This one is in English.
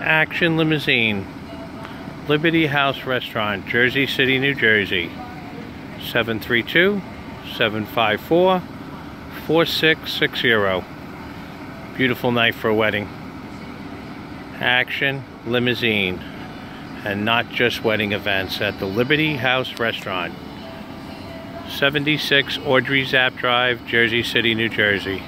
Action Limousine, Liberty House Restaurant, Jersey City, New Jersey. 732-754-4660. Beautiful night for a wedding. Action Limousine. And not just wedding events at the Liberty House Restaurant. 76 Audrey Zapp Drive, Jersey City, New Jersey.